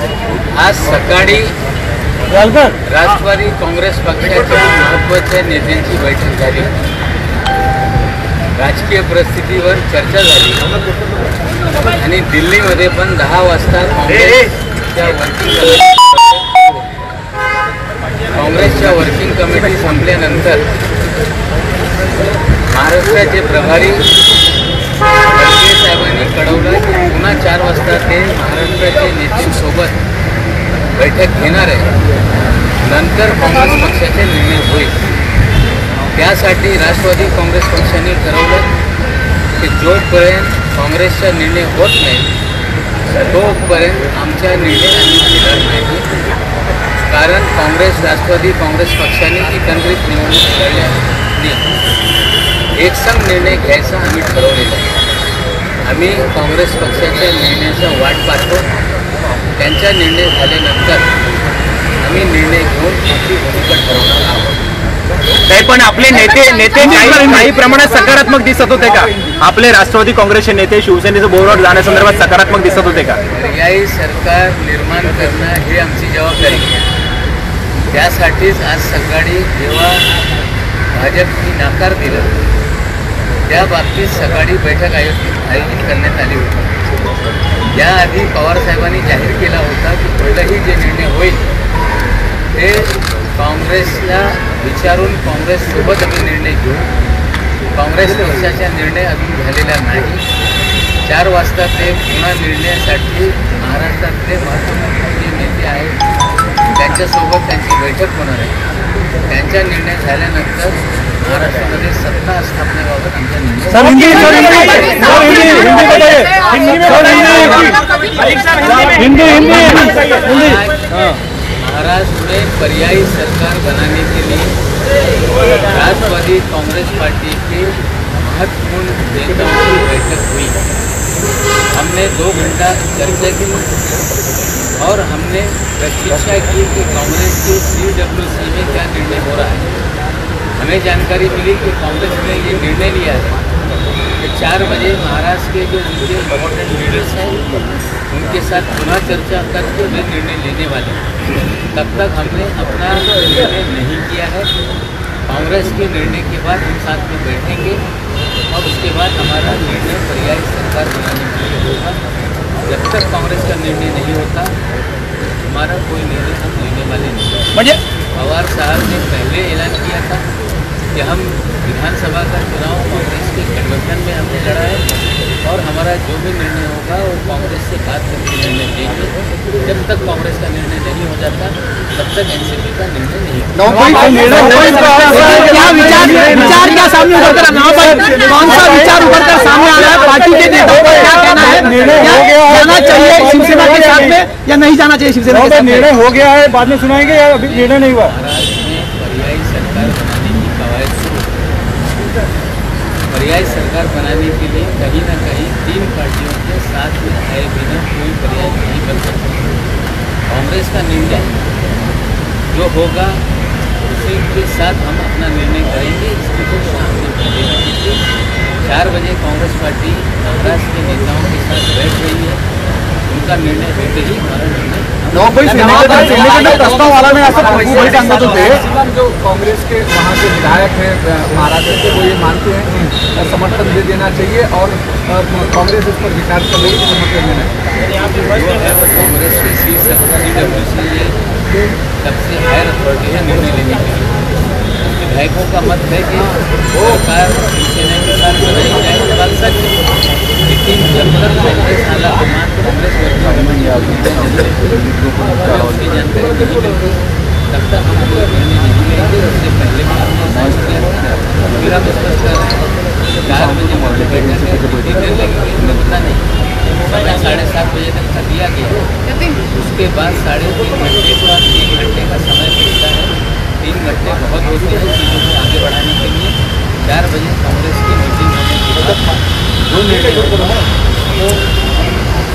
आज सकाळी राष्ट्रवादी काँग्रेस पक्षाच्या महत्त्वाच्या नेत्यांची बैठक झाली. राजकीय परिस्थितीवर चर्चा झाली. आणि दिल्लीमध्ये पण दहा वाजता काँग्रेसच्या वर्किंग कमिटी काँग्रेसच्या वर्किंग कमिटी संपल्यानंतर महाराष्ट्राचे प्रभारी साहेबांनी कळवलं की पुन्हा चार वाजता ते महाराष्ट्राच्या नेत्यांसोबत बैठक घेणार आहे. नंतर काँग्रेस पक्षाचे निर्णय होईल. त्यासाठी राष्ट्रवादी काँग्रेस पक्षाने ठरवलं की जोपर्यंत काँग्रेसचा निर्णय होत नाही, तोपर्यंत आमचा निर्णय आम्ही घेणार नाही. कारण काँग्रेस, राष्ट्रवादी काँग्रेस पक्षाने एकत्रित निवडणूक लढल्याने एकसंघ निर्णय घ्यायचा आम्ही ठरवलेला आहे. आम्ही काँग्रेस पक्षाच्या निर्णयाचा वाट पाहतो. त्यांचा निर्णय झाल्यानंतर आम्ही निर्णय घेऊन आमची भूमिका ठरवणार आहोत. नाही पण आपले नेते नेते काही काही प्रमाणात सकारात्मक दिसत होते का? आपले राष्ट्रवादी काँग्रेसचे नेते शिवसेनेचं बोरवर जाण्यासंदर्भात सकारात्मक दिसत होते का? पर्यायी सरकार निर्माण करणं हे आमची जबाबदारी आहे. त्यासाठीच आज सकाळी जेव्हा भाजपने नाकार दिला त्या बाबतीत सकाळी बैठक आयोजित आयोजित करण्यात आली होती. याआधी पवारसाहेबांनी जाहीर केला होता की कुठलाही जे निर्णय होईल ते काँग्रेसला विचारून काँग्रेससोबत आम्ही निर्णय घेऊ. काँग्रेस पक्षाचा निर्णय अजून झालेला नाही. चार वाजता ते पुन्हा निर्णयासाठी महाराष्ट्रातले महत्त्वपूर्ण जे नेते आहेत त्यांच्यासोबत त्यांची बैठक होणार आहे. त्यांचा निर्णय महाराष्ट्रामध्ये सत्ता स्थापनेबाबत आमचा महाराष्ट्र में पर्यायी सरकार बनाने के लिए राष्ट्रवादी कांग्रेस पार्टी के महत्वपूर्ण नेताओं की बैठक हुई। हमने दो घंटा चर्चा की और हमने प्रतीक्षा की कि कांग्रेस के सी डब्ल्यू सी में क्या निर्णय हो रहा है। हमें जानकारी मिली कि कांग्रेस ने ये निर्णय लिया है कि चार बजे महाराष्ट्र के जो उनके इम्पोर्टेंट लीडर्स हैं, उनके साथ पुनः चर्चा करके वे निर्णय लेने वाले हैं। तब तक हमने अपना निर्णय नहीं किया है। कांग्रेस के निर्णय के बाद हम साथ में बैठेंगे। और उसके बाद हमारा निर्णय पर्यायी सरकार बनाने के लिए होगा। जब तक कांग्रेस का निर्णय नहीं होता हमारा कोई निर्णय हम लेने वाले नहीं। पवार साहब ने पहले ऐलान किया था। कि हम विधानसभा का चुनाव कांग्रेस के गठबंधन में हमने लड़ा है और हमारा जो भी निर्णय होगा वो कांग्रेस से बात करके निर्णय लेंगे। जब तक कांग्रेस का निर्णय नहीं हो जाता तब तक एनसीपी का निर्णय नहीं कौन सा विचार उभर कर सामने आ रहा है? पार्टी के नेताओं का क्या कहना है? जाना चाहिए शिवसेना के साथ में या नहीं जाना चाहिए शिवसेना के साथ में? निर्णय हो गया है। बाद में सुनाएँगे या अभी निर्णय नहीं हुआ महाराष्ट्र में पर्यायी सरकार बनाने की कवायद शुरू हो गई। पर्यायी सरकार बनाने के लिए कहीं ना कहीं तीन पार्टियों के साथ में आए बिना कोई पर्याय नहीं बन सकता। कांग्रेस का निर्णय जो होगा उसी के साथ हम अपना निर्णय करेंगे। इसकी हमने पहले ही। चार बजे कांग्रेस पार्टी महाराष्ट्र के नेताओं के साथ बैठ रही है। उनका निर्णय होते ही हमारा निर्णय प्रस्ताव सांगत होते जो कांग्रेस के वहाँ के विधायक हैं अ, महाराष्ट्र के वो ये मानते हैं। समर्थन दे देना चाहिए और कांग्रेस इस पर विचार कर रही समर्थन देना चाहिए वो सबसे हायर अथॉरिटी है निर्णय लेने के लिए विधायकों का मत है कि सरकार शिवसेना के साथ बनाई जाए बात सच लेकिन जब तक कांग्रेस आला कमान कांग्रेस उसकी जानकारी तब तक कोई निर्णय नहीं लेंगे उससे पहले भी हमने अनाउंस किया था फिर हम स्पष्ट कर रहे हैं चार बजे मुझे बैठक है कितनी देर लगेगी हमें पता नहीं समय साढ़े सात बजे तक का दिया उसके बाद साढ़े तीन घंटे का तीन घंटे का समय मिलता है। तीन घंटे बहुत होते हैं चीज़ों को आगे बढ़ाने के लिए। चार बजे कांग्रेस की मीटिंग होने के बाद जो निर्णय वो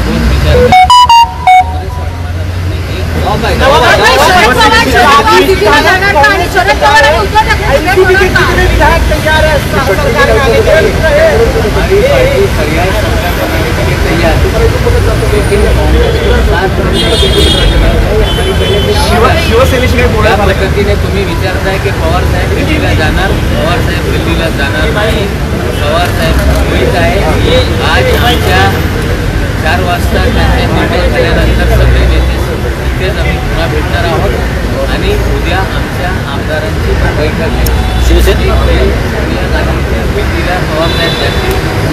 सोच विचार हमारा निर्णय एक हमारी पार्टी पर्याय सरकार बनाने के लिए तैयार है। शिवसेनेशी काही का? पद्धतीने तुम्ही विचारताय की पवार साहेब दिल्लीला जाणार पवार साहेब दिल्लीला जाणार नाही. पवार साहेब मुंबईत आहे. आज आमच्या चार वाजता त्यांच्या निर्णय झाल्यानंतर सगळे नेते तिथेच आम्ही पुन्हा भेटणार आहोत. आणि उद्या आमच्या आमदारांची बैठक आहे. शिवसेना सोनिया गांधीच्या भेटीला पवार साहेब जातील